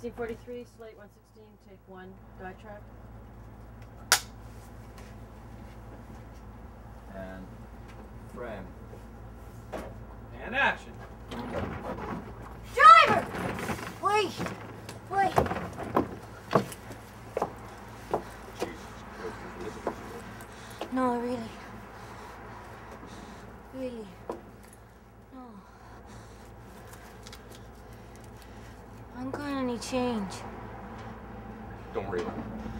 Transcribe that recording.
Scene 43, slate 116, take one, die track. And frame. And action. Driver! Wait! Wait! No, really. Really. No. I'm gonna need change. Don't worry about it.